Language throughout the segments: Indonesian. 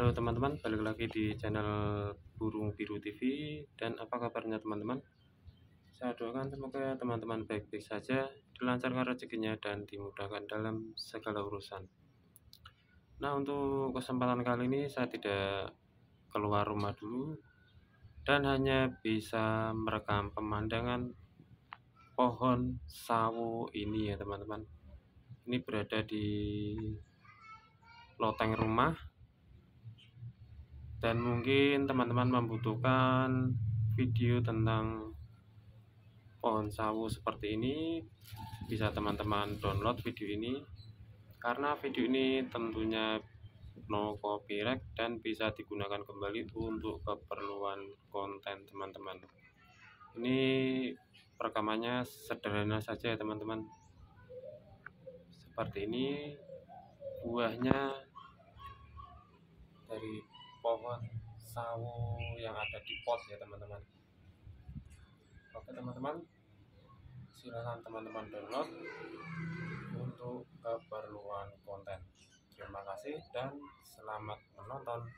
Halo teman-teman, balik lagi di channel Burung Biru TV dan apa kabarnya teman-teman? Saya doakan semoga teman-teman baik-baik saja, dilancarkan rezekinya dan dimudahkan dalam segala urusan. Nah, untuk kesempatan kali ini saya tidak keluar rumah dulu dan hanya bisa merekam pemandangan pohon sawo ini ya teman-teman. Ini berada di loteng rumah dan mungkin teman-teman membutuhkan video tentang pohon sawo seperti ini bisa teman-teman download video ini. Karena video ini tentunya no copyright dan bisa digunakan kembali untuk keperluan konten teman-teman. Ini rekamannya sederhana saja ya teman-teman. Seperti ini buahnya dari pohon sawo yang ada di pot ya teman-teman. Oke teman-teman. Silahkan teman-teman download untuk keperluan konten. Terima kasih dan selamat menonton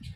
you